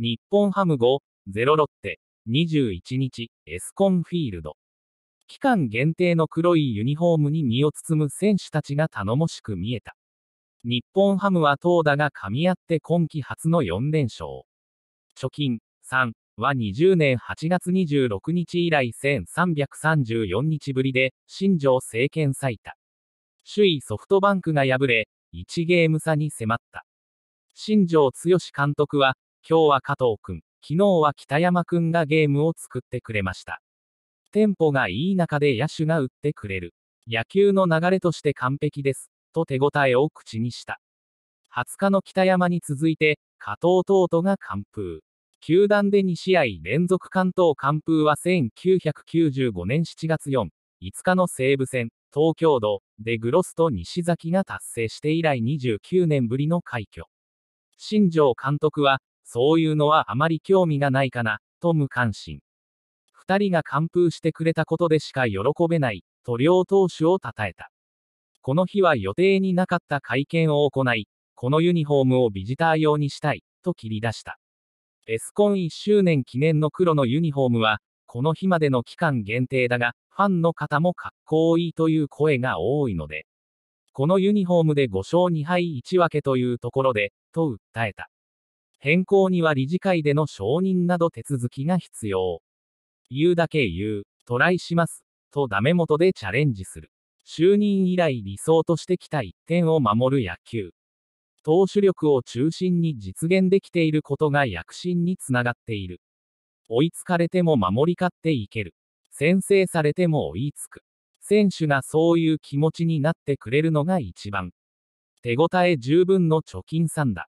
日本ハム5、0ロッテ、21日、エスコンフィールド。期間限定の黒いユニフォームに身を包む選手たちが頼もしく見えた。日本ハムは投打が噛み合って今季初の4連勝。貯金3は20年8月26日以来1334日ぶりで、新庄政権最多。首位ソフトバンクが敗れ、1ゲーム差に迫った。新庄剛志監督は、今日は加藤くん、昨日は北山くんがゲームを作ってくれました。テンポがいい中で野手が打ってくれる。野球の流れとして完璧です。と手応えを口にした。20日の北山に続いて、加藤東斗が完封。球団で2試合連続関東完封は1995年7月4、5日の西武戦、東京都でグロスと西崎が達成して以来29年ぶりの快挙。新庄監督は、そういうのはあまり興味がないかな、と無関心。二人が完封してくれたことでしか喜べない、と両投手を称えた。この日は予定になかった会見を行い、このユニフォームをビジター用にしたい、と切り出した。エスコン1周年記念の黒のユニフォームは、この日までの期間限定だが、ファンの方もかっこいいという声が多いので、このユニフォームで5勝2敗1分けというところで、と訴えた。変更には理事会での承認など手続きが必要。言うだけ言う、トライします、とダメ元でチャレンジする。就任以来理想としてきた1点を守る野球。投手力を中心に実現できていることが躍進につながっている。追いつかれても守り勝っていける。先制されても追いつく。選手がそういう気持ちになってくれるのが一番。手応え十分の貯金さんだ。